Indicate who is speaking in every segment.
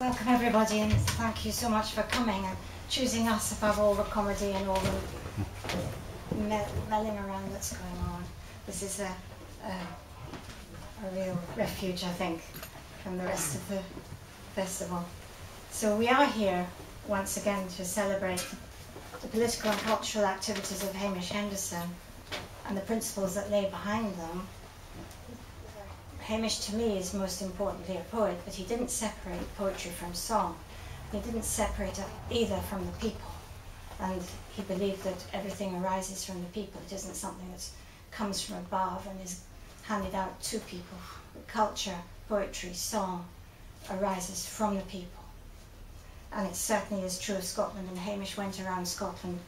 Speaker 1: Welcome everybody and thank you so much for coming and choosing us above all the comedy and all the me- melling around that's going on. This is a, a, a real refuge, I think, from the rest of the festival. So we are here once again to celebrate the political and cultural activities of Hamish Henderson and the principles that lay behind them Hamish to me is most importantly a poet, but he didn't separate poetry from song. He didn't separate it either from the people. And he believed that everything arises from the people. It isn't something that comes from above and is handed out to people. Culture, poetry, song arises from the people. And it certainly is true of Scotland. And Hamish went around Scotland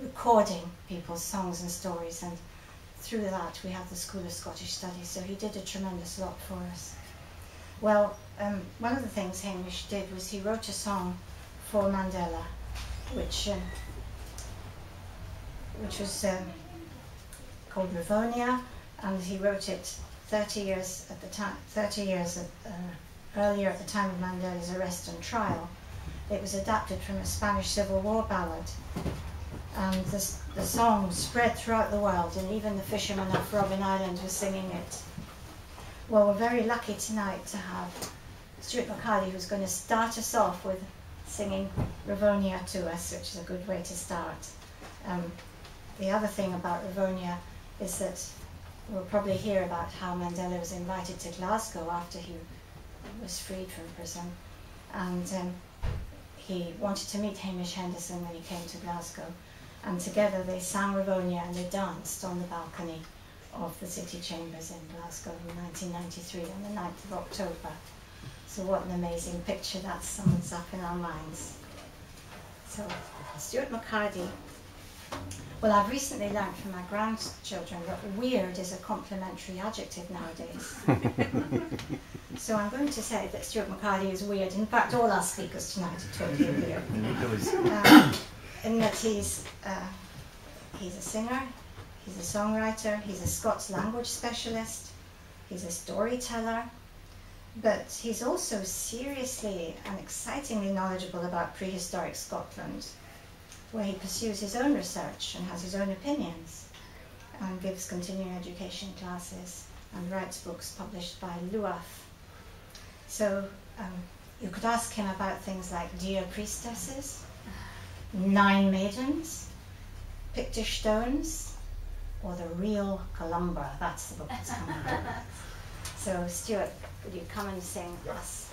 Speaker 1: recording people's songs and stories and through that we have the School of Scottish Studies, so he did a tremendous lot for us. Well, um, one of the things Hamish did was he wrote a song for Mandela, which um, which was um, called Rivonia, and he wrote it 30 years at the time, 30 years uh, earlier at the time of Mandela's arrest and trial. It was adapted from a Spanish Civil War ballad, and the, the song spread throughout the world, and even the fishermen off Robben Island were singing it. Well, we're very lucky tonight to have Stuart McHardy, who's going to start us off with singing Rivonia to us, which is a good way to start. Um, the other thing about Rivonia is that we'll probably hear about how Mandela was invited to Glasgow after he was freed from prison. And um, he wanted to meet Hamish Henderson when he came to Glasgow and together they sang Rivonia and they danced on the balcony of the City Chambers in Glasgow in 1993 on the 9th of October. So what an amazing picture that sums up in our minds. So Stuart McHardy, well I've recently learned from my grandchildren that weird is a complimentary adjective nowadays. so I'm going to say that Stuart McHardy is weird. In fact all our speakers tonight are totally weird. Um, in that he's uh, he's a singer, he's a songwriter, he's a Scots language specialist, he's a storyteller, but he's also seriously and excitingly knowledgeable about prehistoric Scotland, where he pursues his own research and has his own opinions, and gives continuing education classes and writes books published by Luath. So um, you could ask him about things like deer priestesses Nine Maidens, Pictish Stones, or The Real Columba. That's the book that's coming out. so, Stuart, would you come and sing us?